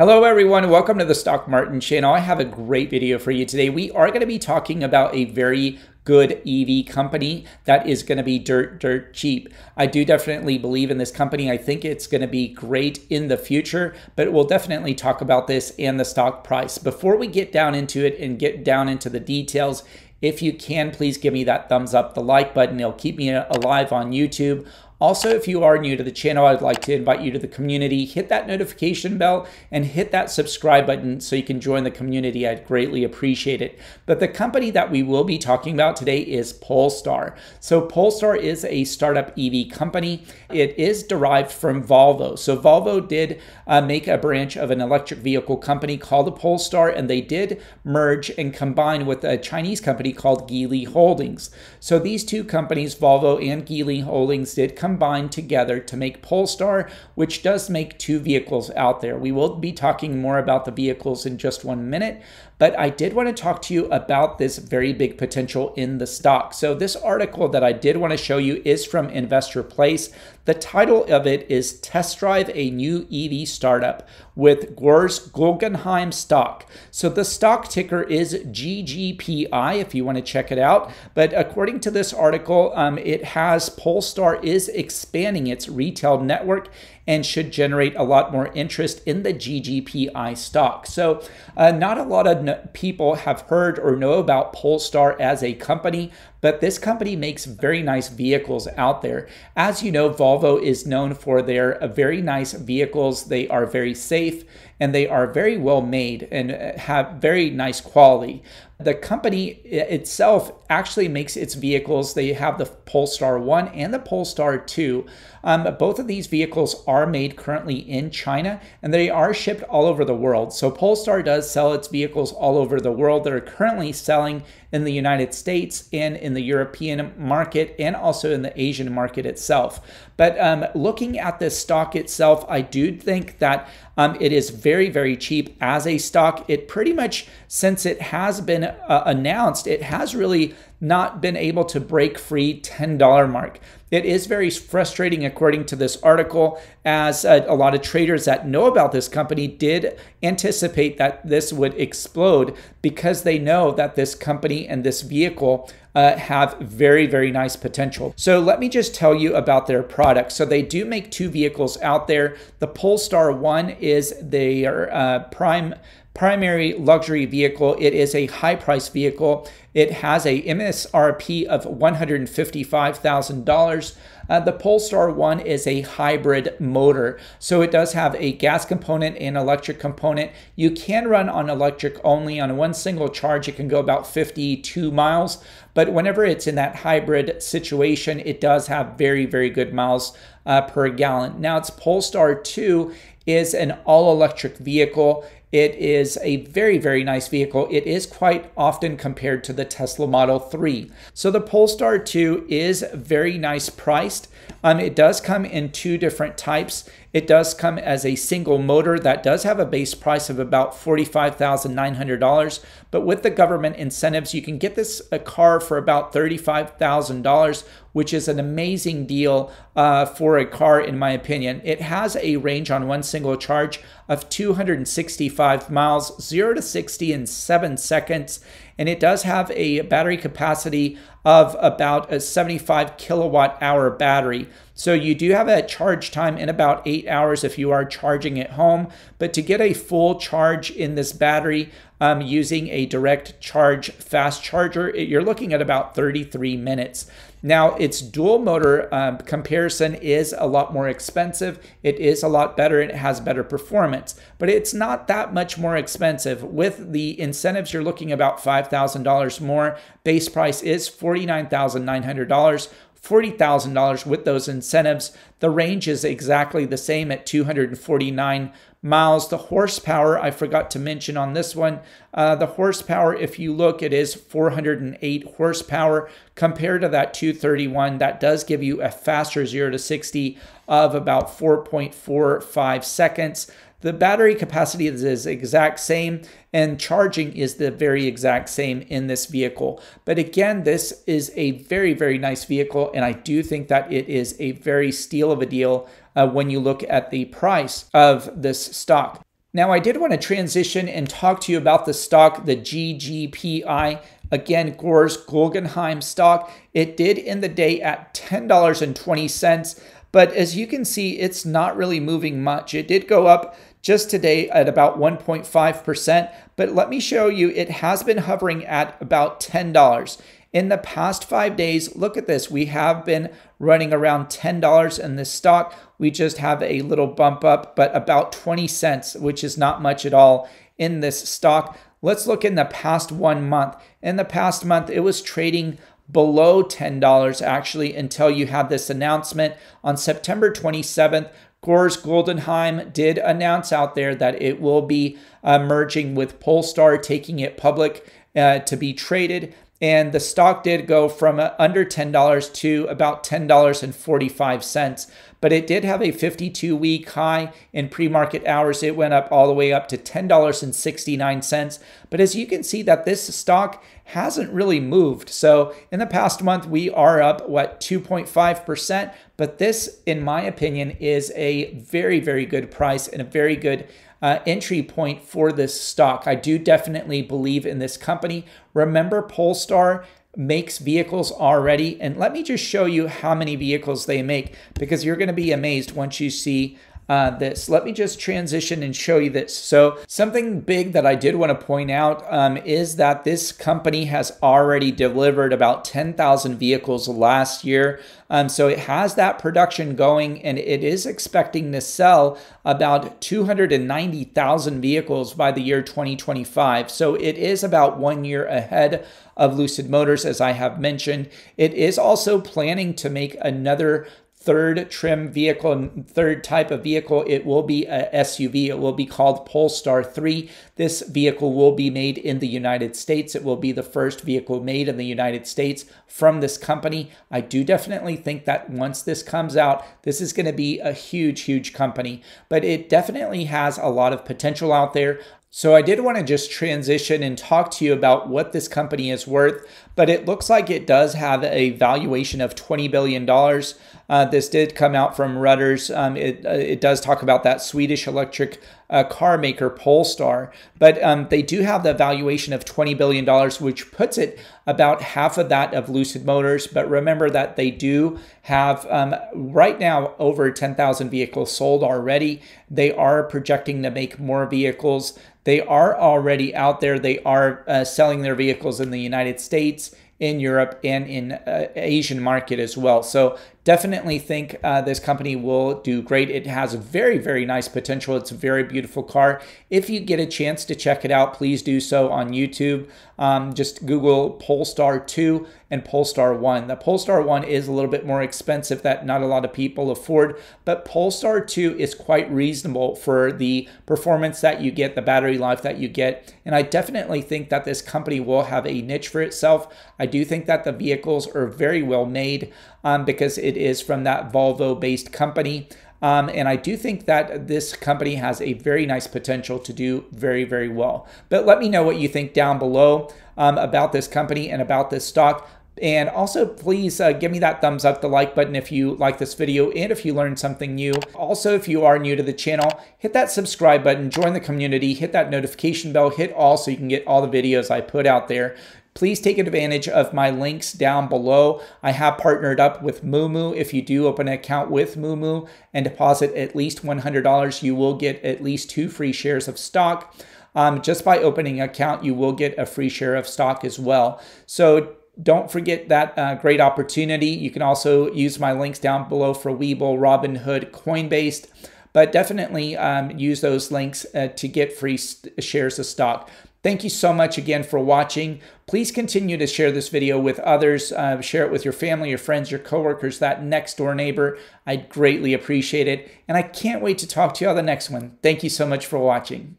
Hello everyone, welcome to the Stock Martin channel. I have a great video for you today. We are going to be talking about a very good EV company that is going to be dirt, dirt cheap. I do definitely believe in this company. I think it's going to be great in the future, but we'll definitely talk about this and the stock price. Before we get down into it and get down into the details, if you can, please give me that thumbs up, the like button. It'll keep me alive on YouTube. Also, if you are new to the channel, I'd like to invite you to the community. Hit that notification bell and hit that subscribe button so you can join the community. I'd greatly appreciate it. But the company that we will be talking about today is Polestar. So Polestar is a startup EV company. It is derived from Volvo. So Volvo did uh, make a branch of an electric vehicle company called the Polestar, and they did merge and combine with a Chinese company called Geely Holdings. So these two companies, Volvo and Geely Holdings, did come combined together to make Polestar, which does make two vehicles out there. We will be talking more about the vehicles in just one minute, but I did want to talk to you about this very big potential in the stock. So this article that I did want to show you is from InvestorPlace. The title of it is Test Drive a New EV Startup with Gores Guggenheim Stock. So the stock ticker is GGPI if you want to check it out. But according to this article, um, it has Polestar is expanding its retail network and should generate a lot more interest in the GGPI stock. So, uh, not a lot of people have heard or know about Polestar as a company, but this company makes very nice vehicles out there. As you know, Volvo is known for their uh, very nice vehicles. They are very safe and they are very well made and uh, have very nice quality. The company itself actually makes its vehicles. They have the Polestar 1 and the Polestar 2. Um, both of these vehicles are made currently in China and they are shipped all over the world. So Polestar does sell its vehicles all over the world. They're currently selling in the United States and in the European market and also in the Asian market itself. But um, looking at this stock itself, I do think that um, it is very, very cheap as a stock. It pretty much, since it has been uh, announced, it has really not been able to break free $10 mark. It is very frustrating, according to this article, as a, a, lot of traders that know about this company did anticipate that this would explode because they know that this company and this vehicle uh, have very, very nice potential. So let me just tell you about their product. So they do make two vehicles out there. The Polestar 1 is their uh, prime primary luxury vehicle. It is a high price vehicle. It has a MSRP of $155,000. Uh, the Polestar 1 is a hybrid motor, so it does have a gas component and electric component. You can run on electric only. On one single charge, it can go about 52 miles, but whenever it's in that hybrid situation, it does have very, very good miles uh, per gallon. Now, its Polestar 2 is an all electric vehicle. It is a very, very nice vehicle. It is quite often compared to the Tesla Model 3. So the Polestar 2 is very nice priced. Um, it does come in two different types. It does come as a single motor that does have a base price of about $45,900. But with the government incentives, you can get this a car for about $35,000, which is an amazing deal uh, for a car, in my opinion. It has a range on one single charge of 265 miles, 0 to 60 in 7 seconds and it does have a battery capacity of about a 75 kilowatt hour battery. So you do have a charge time in about eight hours if you are charging at home. But to get a full charge in this battery um, using a direct charge fast charger, you're looking at about 33 minutes. Now, its dual motor um, comparison is a lot more expensive. It is a lot better and it has better performance, but it's not that much more expensive. With the incentives, you're looking about $5,000 more. Base price is $49,900. $40,000 with those incentives. The range is exactly the same at 249 miles. The horsepower, I forgot to mention on this one, uh, the horsepower, if you look, it is 408 horsepower compared to that 231. That does give you a faster 0 to 60 of about 4.45 seconds. The battery capacity is exact same and charging is the very exact same in this vehicle. But again, this is a very, very nice vehicle and I do think that it is a very steal of a deal uh, when you look at the price of this stock. Now, I did want to transition and talk to you about the stock, the GGPI. Again, Gores Guggenheim stock. It did end the day at $10.20, but as you can see, it's not really moving much. It did go up just today at about 1.5%, but let me show you, it has been hovering at about $10. In the past five days, look at this. We have been running around $10 in this stock. We just have a little bump up, but about 20 cents, which is not much at all in this stock. Let's look in the past one month. In the past month, it was trading below $10 actually until you had this announcement on September 27th. Gores Guggenheim did announce out there that it will be uh, merging with Polestar, taking it public uh, to be traded and the stock did go from uh, under $10 to about $10.45 but it did have a 52 week high in pre-market hours. It went up all the way up to $10.69 but as you can see that this stock hasn't really moved. So in the past month we are up what 2.5% but this in my opinion is a very very good price and a very good uh, entry point for this stock. I do definitely believe in this company. Remember, Polestar makes vehicles already. And let me just show you how many vehicles they make because you're going to be amazed once you see uh, this. Let me just transition and show you this. So something big that I did want to point out um, is that this company has already delivered about 10,000 vehicles last year. Um, so it has that production going and it is expecting to sell about 290,000 vehicles by the year 2025. So it is about one year ahead of Lucid Motors, as I have mentioned. It is also planning to make another third trim vehicle and third type of vehicle, it will be a SUV. It will be called Polestar 3. This vehicle will be made in the United States. It will be the first vehicle made in the United States from this company. I do definitely think that once this comes out, this is going to be a huge, huge company, but it definitely has a lot of potential out there. So I did want to just transition and talk to you about what this company is worth, but it looks like it does have a valuation of $20 billion. Uh, this did come out from Reuters. Um, it, uh, it does talk about that Swedish electric uh, car maker Polestar, but um, they do have the valuation of $20 billion, which puts it about half of that of Lucid Motors. But remember that they do have um, right now over 10,000 vehicles sold already. They are projecting to make more vehicles. They are already out there. They are uh, selling their vehicles in the United States in Europe and in uh, Asian market as well. So definitely think uh, this company will do great. It has a very, very nice potential. It's a very beautiful car. If you get a chance to check it out, please do so on YouTube. Um, just Google Polestar 2 and Polestar 1. The Polestar 1 is a little bit more expensive that not a lot of people afford, but Polestar 2 is quite reasonable for the performance that you get, the battery life that you get. And I definitely think that this company will have a niche for itself. I do think that the vehicles are very well made um, because it is from that Volvo based company. Um, and I do think that this company has a very nice potential to do very, very well. But let me know what you think down below um, about this company and about this stock. And also, please uh, give me that thumbs up, the like button if you like this video and if you learned something new. Also, if you are new to the channel, hit that subscribe button, join the community, hit that notification bell, hit all so you can get all the videos I put out there. Please take advantage of my links down below. I have partnered up with Moomoo. If you do open an account with Moomoo and deposit at least $100, you will get at least two free shares of stock. Um, just by opening an account, you will get a free share of stock as well. So don't forget that uh, great opportunity. You can also use my links down below for Webull, Robinhood, Coinbase, but definitely um, use those links uh, to get free shares of stock. Thank you so much again for watching. Please continue to share this video with others. Uh, share it with your family, your friends, your coworkers, that next door neighbor. I'd greatly appreciate it. And I can't wait to talk to you on the next one. Thank you so much for watching.